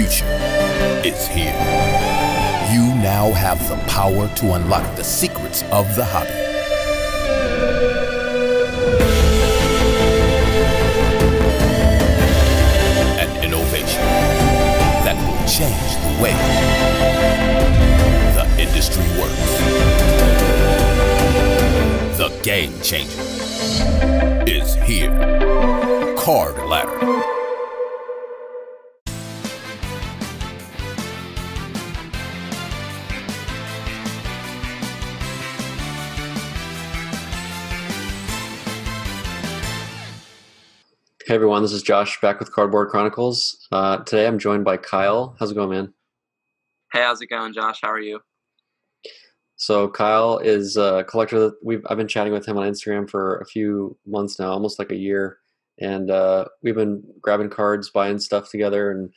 future is here. You now have the power to unlock the secrets of the hobby. An innovation that will change the way the industry works. The game changer is here. Card Ladder. Hey everyone, this is Josh back with Cardboard Chronicles. Uh, today I'm joined by Kyle. How's it going, man? Hey, how's it going, Josh? How are you? So Kyle is a collector that we've I've been chatting with him on Instagram for a few months now, almost like a year, and uh, we've been grabbing cards, buying stuff together, and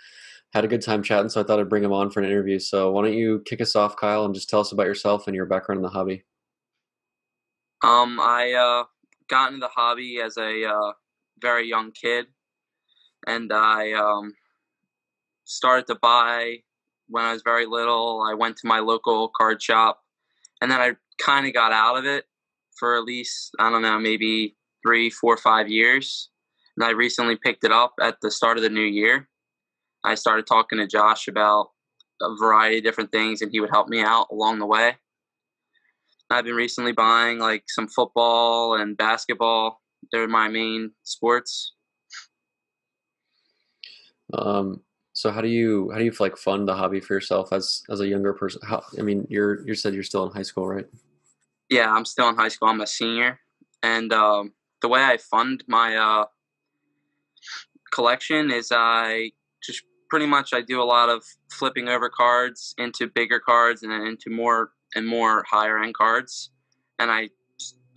had a good time chatting. So I thought I'd bring him on for an interview. So why don't you kick us off, Kyle, and just tell us about yourself and your background in the hobby? Um, I uh, got into the hobby as a uh, very young kid, and I um, started to buy when I was very little. I went to my local card shop, and then I kind of got out of it for at least I don't know, maybe three, four, five years. And I recently picked it up at the start of the new year. I started talking to Josh about a variety of different things, and he would help me out along the way. I've been recently buying like some football and basketball they're my main sports. Um, so how do you how do you like fund the hobby for yourself as as a younger person? How I mean, you're you said you're still in high school, right? Yeah, I'm still in high school. I'm a senior, and um, the way I fund my uh, collection is I just pretty much I do a lot of flipping over cards into bigger cards and then into more and more higher end cards, and I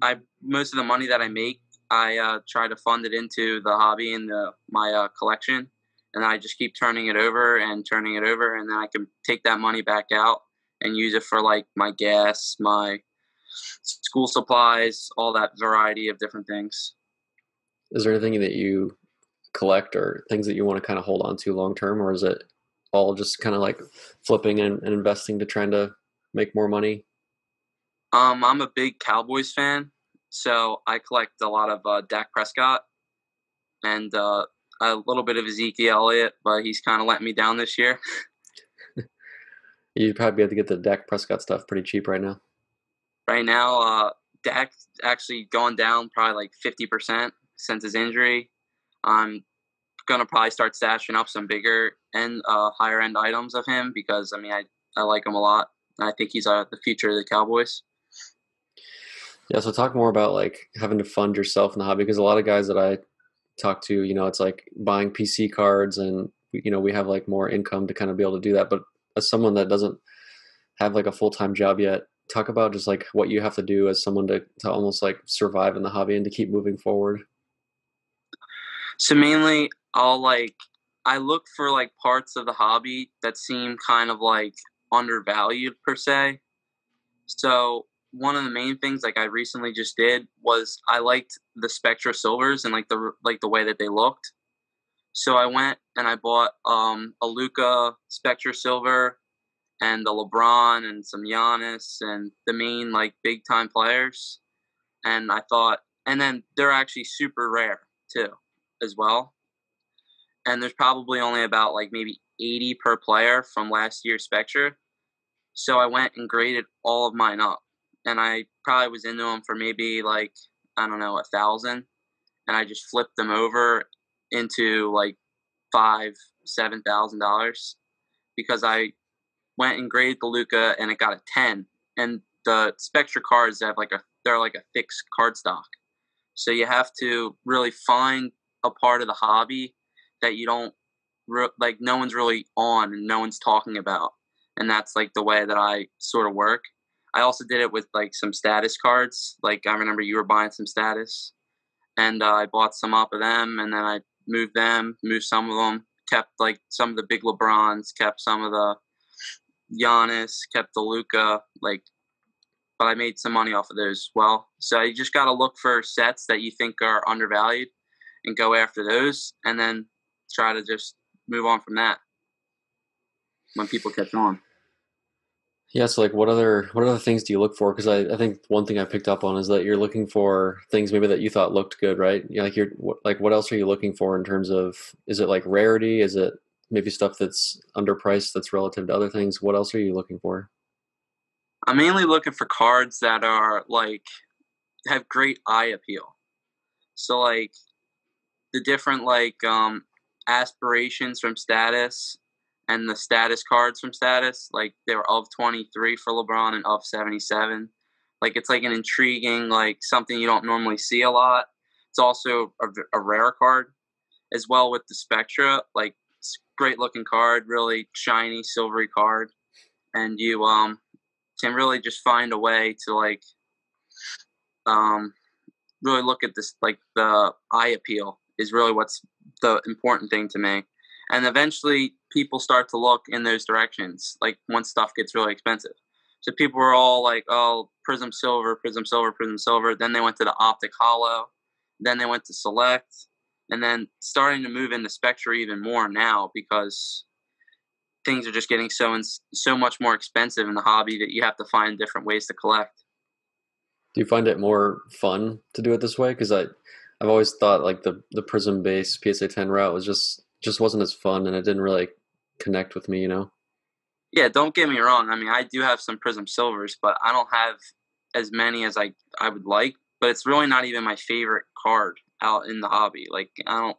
I most of the money that I make I uh, try to fund it into the hobby and the my uh, collection, and I just keep turning it over and turning it over, and then I can take that money back out and use it for like my gas, my school supplies, all that variety of different things. Is there anything that you collect or things that you want to kind of hold on to long term, or is it all just kind of like flipping and, and investing to trying to make more money? Um, I'm a big Cowboys fan, so I collect a lot of uh, Dak Prescott and uh, a little bit of Ezekiel Elliott, but he's kind of let me down this year. You'd probably be able to get the Dak Prescott stuff pretty cheap right now. Right now, uh, Dak actually gone down probably like fifty percent since his injury. I'm gonna probably start stashing up some bigger and uh, higher end items of him because I mean I, I like him a lot. I think he's uh, the future of the Cowboys. Yeah, so talk more about like having to fund yourself in the hobby because a lot of guys that I talk to, you know, it's like buying PC cards and you know, we have like more income to kind of be able to do that. But as someone that doesn't have like a full time job yet, talk about just like what you have to do as someone to, to almost like survive in the hobby and to keep moving forward. So mainly I'll like I look for like parts of the hobby that seem kind of like undervalued per se. So one of the main things like I recently just did was I liked the Spectra silvers and like the like the way that they looked. So I went and I bought um, a Luka Spectra silver and the LeBron and some Giannis and the main like big time players. And I thought, and then they're actually super rare too, as well. And there's probably only about like maybe 80 per player from last year's Spectra. So I went and graded all of mine up and I probably was into them for maybe like I don't know a thousand, and I just flipped them over into like five seven thousand dollars because I went and graded the Luka and it got a ten, and the Spectra cards have like a they're like a fixed card stock, so you have to really find a part of the hobby that you don't like no one's really on and no one's talking about and that's like the way that I sort of work I also did it with like some status cards. Like I remember you were buying some status, and uh, I bought some up of them, and then I moved them, moved some of them, kept like some of the big LeBrons, kept some of the Giannis, kept the Luka, like. But I made some money off of those as well. So you just got to look for sets that you think are undervalued, and go after those, and then try to just move on from that. when people catch on. Yeah. So like, what other what other things do you look for? Because I, I think one thing I picked up on is that you're looking for things maybe that you thought looked good, right? Yeah. Like you're like, what else are you looking for in terms of? Is it like rarity? Is it maybe stuff that's underpriced that's relative to other things? What else are you looking for? I'm mainly looking for cards that are like have great eye appeal. So like the different like um aspirations from status and the status cards from status, like they were of 23 for LeBron and of 77. Like it's like an intriguing, like something you don't normally see a lot. It's also a, a rare card as well with the Spectra. Like great looking card, really shiny, silvery card, and you um can really just find a way to like um really look at this like the eye appeal is really what's the important thing to me and eventually people start to look in those directions like once stuff gets really expensive. So people were all like oh prizm silver prizm silver prizm silver. Then they went to the optic Holo. then they went to select. And then starting to move into spectra even more now because things are just getting so and so much more expensive in the hobby that you have to find different ways to collect. Do you find it more fun to do it this way? Because i i've always thought like the the prizm base psa 10 route was just just wasn't as fun and it didn't really connect with me you know? Yeah don't get me wrong. I mean i do have some prizm silvers but i don't have as many as i i would like but it's really not even my favorite card out in the hobby. Like i don't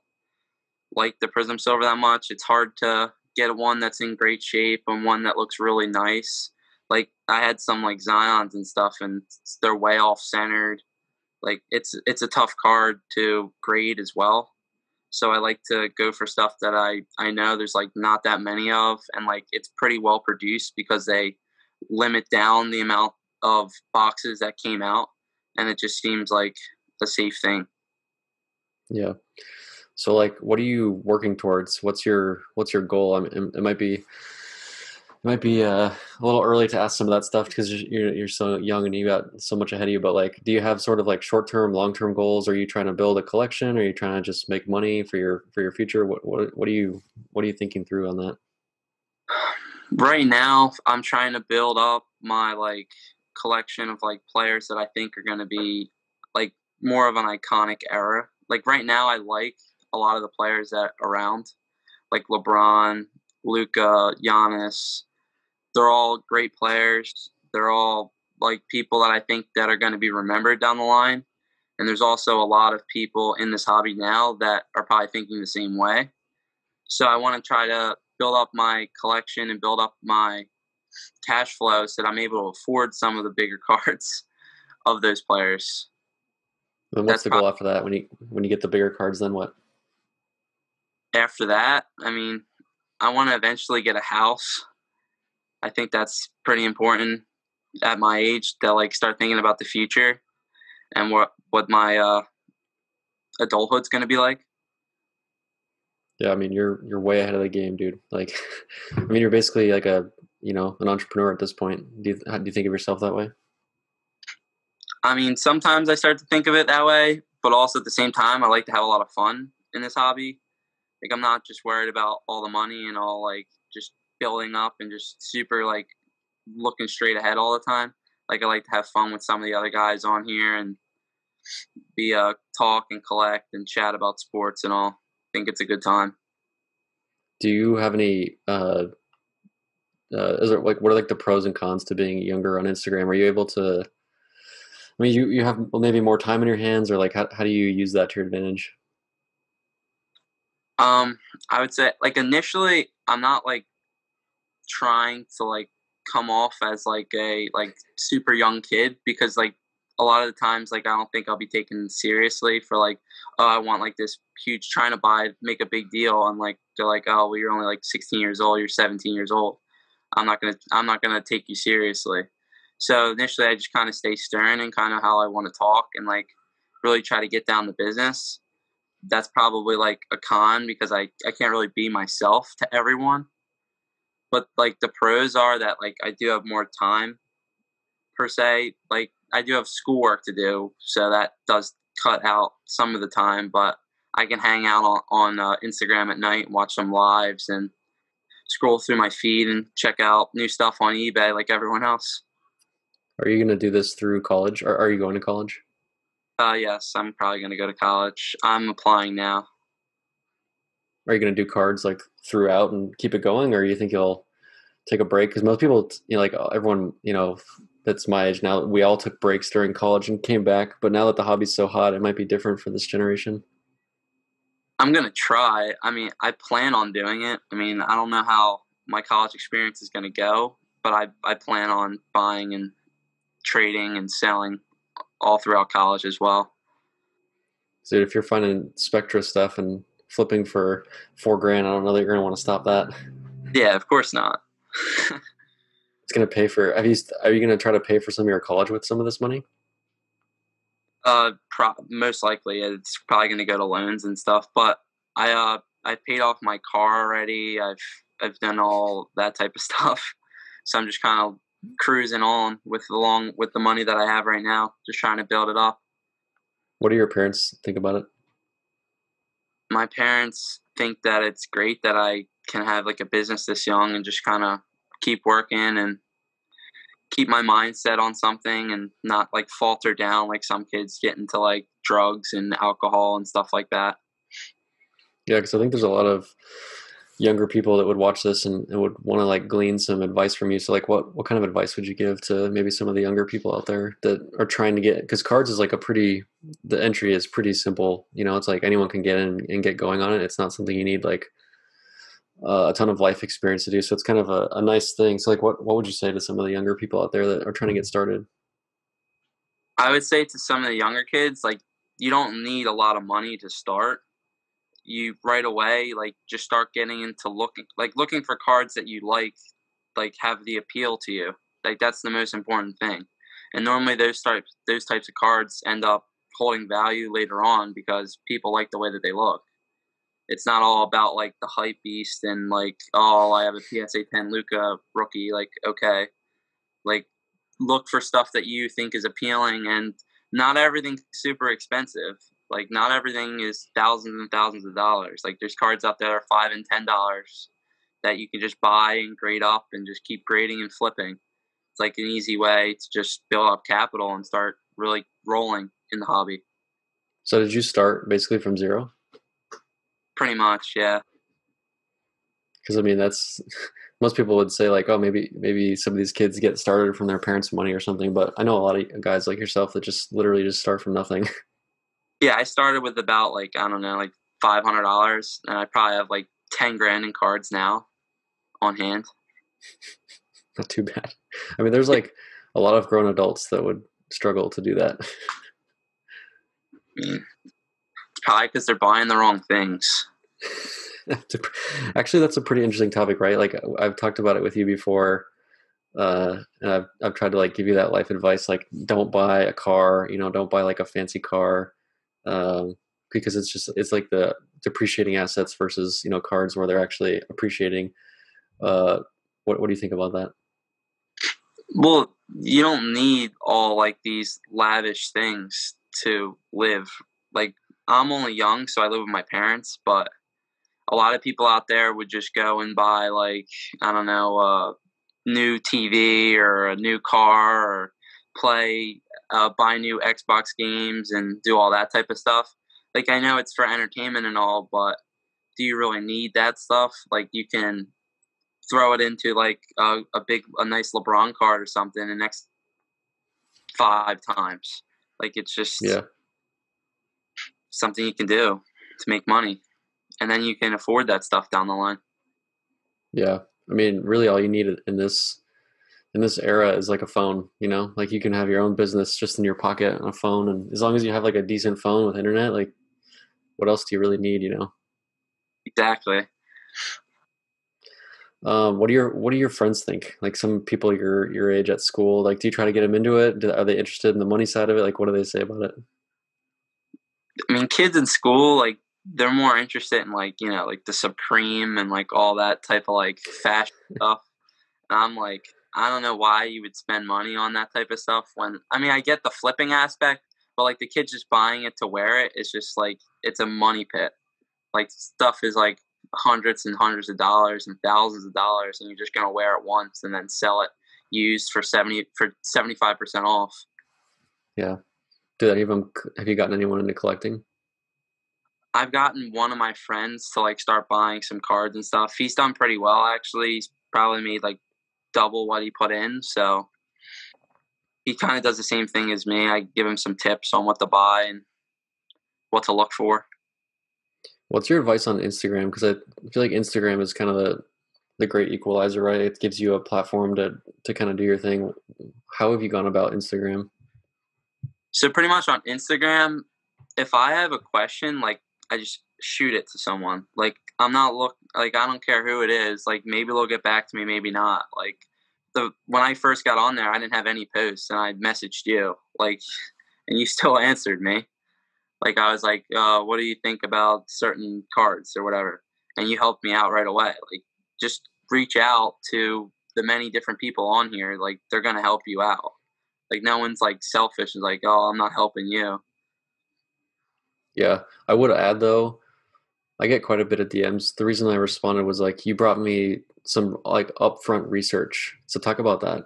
like the prizm silver that much. It's hard to get one that's in great shape and one that looks really nice. Like I had some like Zions and stuff, and they're way off centered. Like it's it's a tough card to grade as well. So I like to go for stuff that I I know there's like not that many of, and like it's pretty well produced because they limit down the amount of boxes that came out, and it just seems like a safe thing. Yeah. So like, what are you working towards? What's your what's your goal? I mean, it might be it might be uh, a little early to ask some of that stuff because you're you're so young and you got so much ahead of you. But like, do you have sort of like short term, long term goals? Are you trying to build a collection? Are you trying to just make money for your for your future? What what what are you what are you thinking through on that? Right now, I'm trying to build up my like collection of like players that I think are going to be like more of an iconic era. Like right now, I like a lot of the players that around, like LeBron, Luka, Giannis, they're all great players. They're all like people that I think that are going to be remembered down the line. And there's also a lot of people in this hobby now that are probably thinking the same way. So I want to try to build up my collection and build up my cash flow so that I'm able to afford some of the bigger cards of those players. And what's That's the goal after that? When you when you get the bigger cards, then what? After that, I mean, I want to eventually get a house. I think that's pretty important at my age to like start thinking about the future and what what my uh, adulthood's going to be like. Yeah, I mean you're you're way ahead of the game, dude. Like, I mean you're basically like a you know an entrepreneur at this point. Do you do you think of yourself that way? I mean, sometimes I start to think of it that way, but also at the same time, I like to have a lot of fun in this hobby. Like, I'm not just worried about all the money and all like building up and just super like looking straight ahead all the time. Like I like to have fun with some of the other guys on here and be uh talk and collect and chat about sports and all. I think it's a good time. Do you have any uh uh, is it like what are like the pros and cons to being younger on Instagram? Are you able to? I mean, you you have maybe more time in your hands, or like how how do you use that to your advantage? Um, I would say like initially, I'm not like trying to like come off as like a like super young kid because like a lot of the times like I don't think I'll be taken seriously for like oh I want like this huge trying to buy make a big deal and like they're like oh well you're only like 16 years old you're 17 years old. I'm not gonna I'm not gonna take you seriously. So initially I just kind of stay stern and kind of how I want to talk and like really try to get down the business. That's probably like a con because I I can't really be myself to everyone but like the pros are that like I do have more time per se. Like I do have schoolwork to do, so that does cut out some of the time. But I can hang out on, on uh, Instagram at night, watch some lives, and scroll through my feed and check out new stuff on eBay like everyone else. Are you going to do this through college or are you going to college? Uh, yes, I'm probably going to go to college. I'm applying now. Are you going to do cards like throughout and keep it going, or you think you'll take a break? Because most people, you know, like uh, everyone, you know, that's my age now, we all took breaks during college and came back. But now that the hobby's so hot, it might be different for this generation. I'm gonna try. I mean, I plan on doing it. I mean, I don't know how my college experience is gonna go, but I I plan on buying and trading and selling all throughout college as well. So if you're finding Spectra stuff and flipping for four grand, I don't know that you're gonna want to stop that. Yeah, of course not. it's gonna pay for. Have you? Are you gonna try to pay for some of your college with some of this money? Uh, pro- most likely it's probably going to go to loans and stuff. But I uh I paid off my car already. I've I've done all that type of stuff. So I'm just kind of cruising on with the long with the money that I have right now, just trying to build it up. What do your parents think about it? My parents think that it's great that I can have like a business this young and just kind of keep working and keep my mindset on something and not like falter down like some kids get into like drugs and alcohol and stuff like that. Yeah, because I think there's a lot of younger people that would watch this and, and would want to like glean some advice from you. So like, what what kind of advice would you give to maybe some of the younger people out there that are trying to get? Because cards is like a pretty the entry is pretty simple. You know, it's like anyone can get in and get going on it. It's not something you need like uh, a ton of life experience to do. So it's kind of a, a nice thing. So like, what what would you say to some of the younger people out there that are trying to get started? I would say to some of the younger kids, like you don't need a lot of money to start. You right away, like just start getting into looking, like looking for cards that you like, like have the appeal to you. Like that's the most important thing. And normally those types those types of cards end up holding value later on because people like the way that they look it's not all about like the hype beast and like oh I have a PSA 10 luka rookie like okay like look for stuff that you think is appealing and not everything's super expensive like not everything is thousands and thousands of dollars like there's cards out there five and ten dollars that you can just buy and grade up and just keep grading and flipping it's like an easy way to just build up capital and start really rolling in the hobby so did you start basically from zero Pretty much, yeah. Because I mean, that's most people would say like, oh, maybe maybe some of these kids get started from their parents' money or something. But I know a lot of guys like yourself that just literally just start from nothing. Yeah, I started with about like I don't know, like five hundred dollars, and I probably have like ten grand in cards now on hand. Not too bad. I mean, there's like a lot of grown adults that would struggle to do that. Probably because they're buying the wrong things. Actually, that's a pretty interesting topic, right? Like I've talked about it with you before, uh, and I've I've tried to like give you that life advice, like don't buy a car, you know, don't buy like a fancy car, um, because it's just it's like the depreciating assets versus you know cards where they're actually appreciating. Uh, what what do you think about that? Well, you don't need all like these lavish things to live. Like I'm only young, so I live with my parents, but a lot of people out there would just go and buy like I don't know a new TV or a new car or play uh, buy new Xbox games and do all that type of stuff. Like I know it's for entertainment and all, but do you really need that stuff? Like you can throw it into like a, a big a nice LeBron card or something the next five times. Like it's just yeah something you can do to make money and then you can afford that stuff down the line yeah i mean really all you need in this in this era is like a phone you know? Like you can have your own business just in your pocket on a phone and as long as you have like a decent phone with internet like what else do you really need you know? Exactly. Um, what do your what do your friends think? Like some people your your age at school like do you try to get them into it? Are they interested in the money side of it? Like what do they say about it? I mean, kids in school, like, they're more interested in, like, you know, like the Supreme and, like, all that type of, like, fashion stuff. And I'm like, I don't know why you would spend money on that type of stuff when, I mean, I get the flipping aspect, but, like, the kids just buying it to wear it, it is just, like, it's a money pit. Like, stuff is, like, hundreds and hundreds of dollars and thousands of dollars, and you're just gonna wear it once and then sell it used for seventy for seventy five percent off. Yeah. Do any of them? Have you gotten anyone into collecting? I've gotten one of my friends to like start buying some cards and stuff. He's done pretty well actually. He's probably made like double what he put in. So he kind of does the same thing as me. I give him some tips on what to buy and what to look for. What's your advice on Instagram? Because I feel like Instagram is kind of the the great equalizer, right? It gives you a platform to to kind of do your thing. How have you gone about Instagram? So pretty much on Instagram, if I have a question, like I just shoot it to someone. Like I'm not look like I don't care who it is. Like maybe they'll get back to me, maybe not. Like the when I first got on there, I didn't have any posts, and I messaged you like, and you still answered me. Like I was like, uh, "What do you think about certain cards or whatever?" And you helped me out right away. Like just reach out to the many different people on here. Like they're gonna help you out. Like no one's like selfish and like, "Oh, I'm not helping you." Yeah, I would add though, I get quite a bit of DMs. The reason I responded was like you brought me some like upfront research. So talk about that.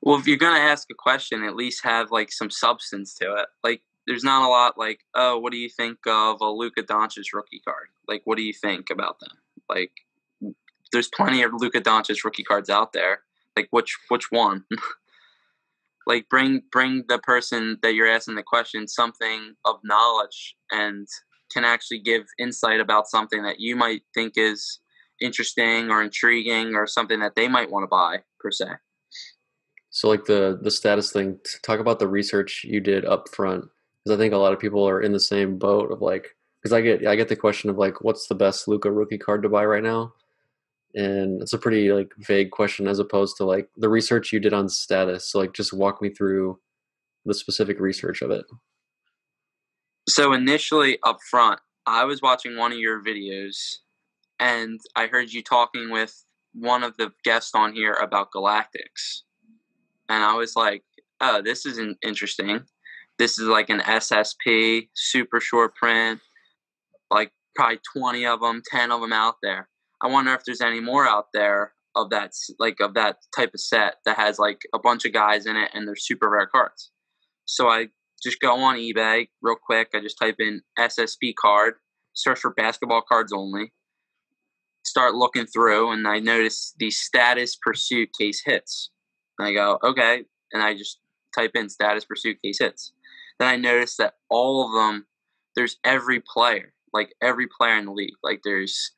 Well, if you're gonna ask a question, at least have like some substance to it. Like there's not a lot like, oh, what do you think of a Luka Doncic rookie card? Like, what do you think about them? Like, there's plenty of Luka Doncic rookie cards out there. Like, which which one? like, bring bring the person that you're asking the question something of knowledge and can actually give insight about something that you might think is interesting or intriguing or something that they might want to buy per se. So, like the the status thing, talk about the research you did up front because I think a lot of people are in the same boat of like because I get I get the question of like what's the best luka rookie card to buy right now, and it's a pretty like vague question as opposed to like the research you did on status. So like just walk me through the specific research of it. So initially up front, I was watching one of your videos and I heard you talking with one of the guests on here about galactics. And I was like, oh, this is interesting. This is like an SSP, super short print, like probably 20 of them, 10 of them out there. I wonder if there's any more out there of that like of that type of set that has like a bunch of guys in it and they're super rare cards. So I just go on eBay real quick. I just type in SSP card, search for basketball cards only. Start looking through, and I notice the status pursuit case hits. And I go, okay, and I just type in status pursuit case hits. Then I notice that all of them, there's every player, like every player in the league. Like there's,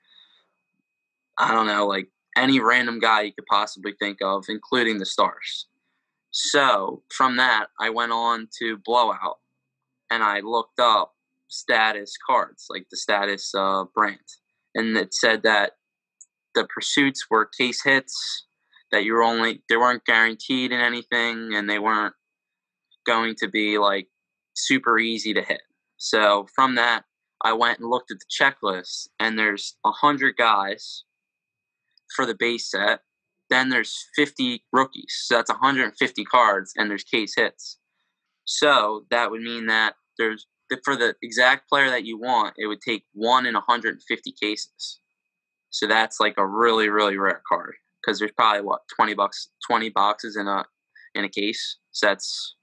I don't know, like any random guy you could possibly think of, including the stars. So from that, I went on to Blowout and I looked up status cards, like the status uh, brand. And it said that the pursuits were case hits, that you were only, they weren't guaranteed in anything, and they weren't going to be like super easy to hit. So from that, I went and looked at the checklist, and there's a hundred guys for the base set, then there's 50 rookies. So that's 150 cards, and there's case hits. So that would mean that there's for the exact player that you want, it would take one in 150 cases. So that's like a really really rare card because there's probably what 20 bucks 20 boxes in a in a case. So that's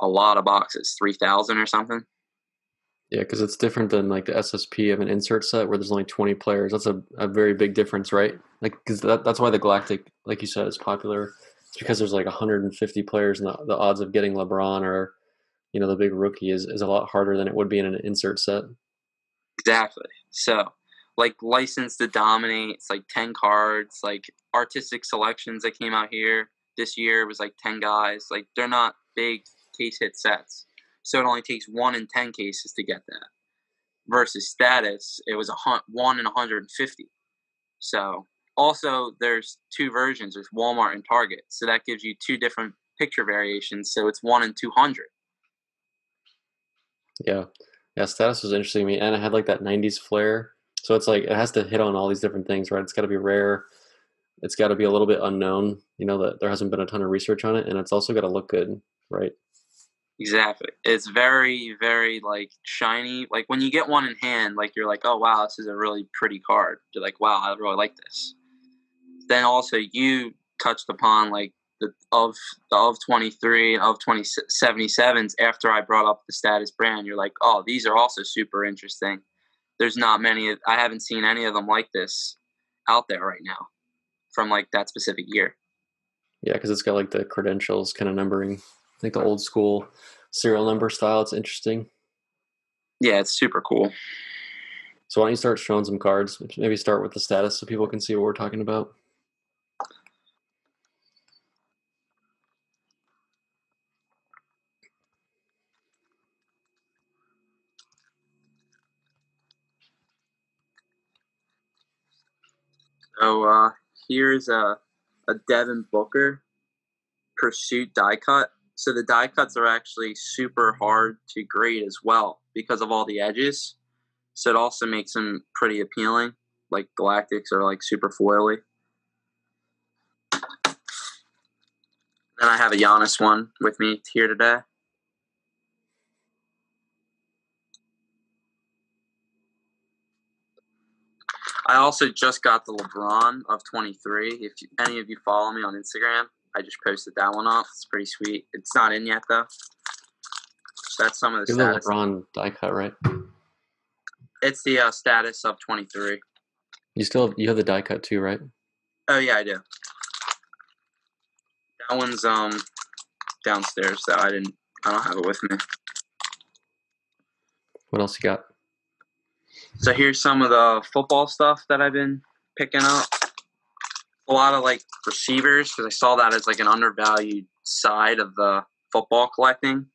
a lot of boxes, 3000 or something. Yeah, because it's different than like the SSP of an insert set where there's only 20 players. That's a, a very big difference, right? Like, because that, that's why the Galactic, like you said, is popular. It's because there's like 150 players, and the, the odds of getting LeBron or, you know, the big rookie is, is a lot harder than it would be in an insert set. Exactly. So, like, License to dominate, it's like 10 cards. Like, artistic selections that came out here this year was like 10 guys. Like, they're not big case hit sets. So it only takes one in 10 cases to get that. Versus status, it was a hun- one in 150. So also there's two versions there's Walmart and Target. So that gives you two different picture variations. So it's one in 200. Yeah. Yeah, status was interesting to me. And it had like that 90s flair. So it's like it has to hit on all these different things, right? It's got to be rare. It's got to be a little bit unknown, you know, that there hasn't been a ton of research on it. And it's also got to look good, right? Exactly. It's very, very like shiny. Like when you get one in hand, like you're like, oh wow, this is a really pretty card. You're like, wow, I really like this. Then also you touched upon like the of the of 23 of 2077s after I brought up the status brand. You're like, oh, these are also super interesting. There's not many. I haven't seen any of them like this out there right now from like that specific year. Yeah, because it's got like the credentials kind of numbering like the old school serial number style. It's interesting. Yeah, it's super cool. So why don't you start showing some cards? Maybe start with the status so people can see what we're talking about. So uh, here's a, a Devin Booker Pursuit die cut. So the die cuts are actually super hard to grade as well because of all the edges. So it also makes them pretty appealing. Like Galactics are like super foily. Then I have a Giannis one with me here today. I also just got the LeBron of 23. If any of you follow me on Instagram, I just posted that one off. It's pretty sweet. It's not in yet though. That's some of the You're status. LeBron die cut, right? It's the uh, status of 23. You still have, you have the die cut too, right? Oh yeah, I do. That one's um downstairs. So I didn't. I don't have it with me. What else you got? So here's some of the football stuff that I've been picking up a lot of like receivers because I saw that as like an undervalued side of the football collecting.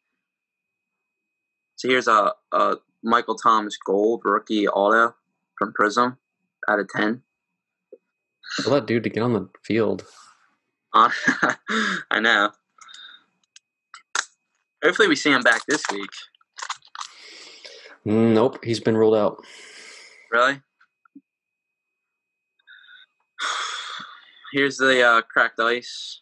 So here's a, a Michael Thomas Gold rookie auto from Prizm out of 10. Tell that dude to get on the field. Uh, I know. Hopefully, we see him back this week. Nope, he's been ruled out. Really? Here's the uh, cracked ice.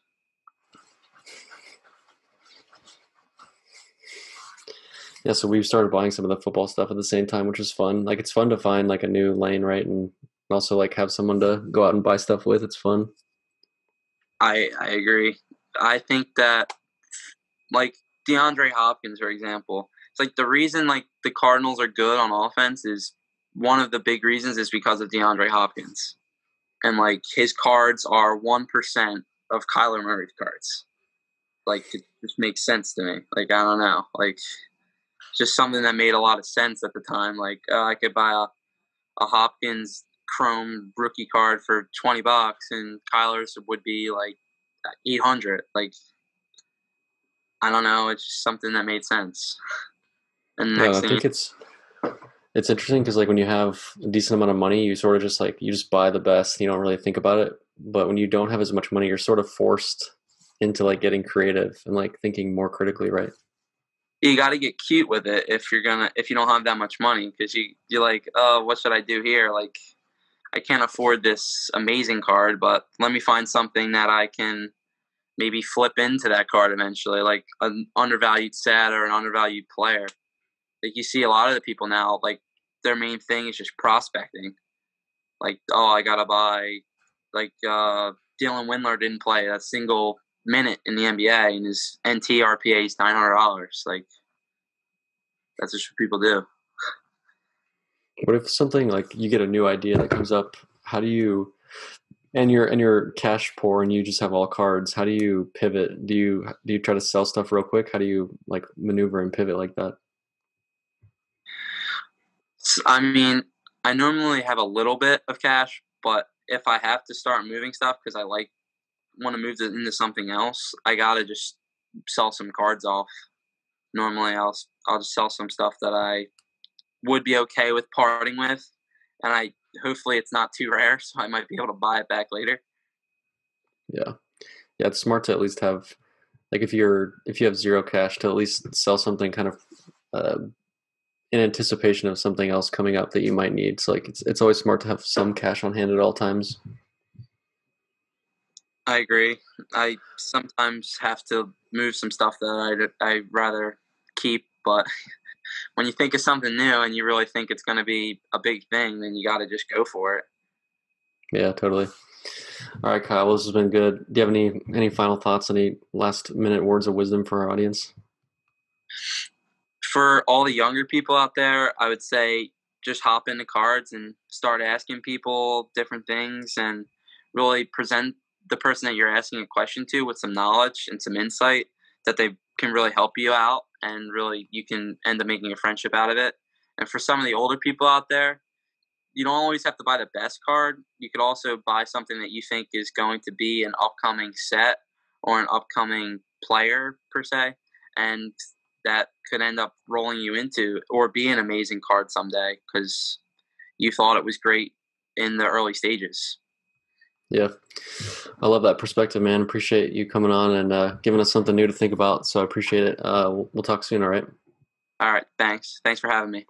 Yeah, so we've started buying some of the football stuff at the same time, which is fun. Like it's fun to find like a new lane, right, and also like have someone to go out and buy stuff with. It's fun. I I agree. I think that like DeAndre Hopkins, for example, it's like the reason like the Cardinals are good on offense is one of the big reasons is because of DeAndre Hopkins and like his cards are one percent of Kyler Murray's cards. Like it just makes sense to me. Like I don't know, like just something that made a lot of sense at the time. Like uh, I could buy a a Hopkins Chrome rookie card for twenty bucks, and Kyler's would be like eight hundred. Like I don't know, it's just something that made sense. And yeah, I think it's it's interesting because like when you have a decent amount of money you sort of just like you just buy the best you don't really think about it. But when you don't have as much money you're sort of forced into like getting creative and like thinking more critically right? You got to get cute with it if you're gonna if you don't have that much money because you you're like oh what should i do here? Like i can't afford this amazing card but let me find something that i can maybe flip into that card eventually like an undervalued set or an undervalued player like you see a lot of the people now like their main thing is just prospecting. Like oh i gotta buy like uh dylan windler didn't play a single minute in the nba and his nt rpa is $900 like that's just what people do. What if something like you get a new idea that comes up how do you and you're and you're cash poor and you just have all cards how do you pivot? Do you do you try to sell stuff real quick? How do you like maneuver and pivot like that I mean, I normally have a little bit of cash, but if I have to start moving stuff because I like want to move it into something else, I gotta just sell some cards off. Normally, I'll I'll just sell some stuff that I would be okay with parting with, and I hopefully it's not too rare, so I might be able to buy it back later. Yeah, yeah, it's smart to at least have like if you're if you have zero cash to at least sell something kind of uh, in anticipation of something else coming up that you might need. So like it's it's always smart to have some cash on hand at all times. I agree. I sometimes have to move some stuff that I I rather keep, but when you think of something new and you really think it's going to be a big thing, then you got to just go for it. Yeah, totally. All right, Kyle, this has been good. Do you have any any final thoughts? Any last minute words of wisdom for our audience? For all the younger people out there, I would say just hop into cards and start asking people different things and really present the person that you're asking a question to with some knowledge and some insight that they can really help you out and really you can end up making a friendship out of it. And for some of the older people out there, you don't always have to buy the best card. You could also buy something that you think is going to be an upcoming set or an upcoming player per se, and that could end up rolling you into or be an amazing card someday because you thought it was great in the early stages. Yeah, I love that perspective, man. Appreciate you coming on and uh, giving us something new to think about. So I appreciate it. Uh, we'll, we'll talk soon. All right. All right. Thanks. Thanks for having me.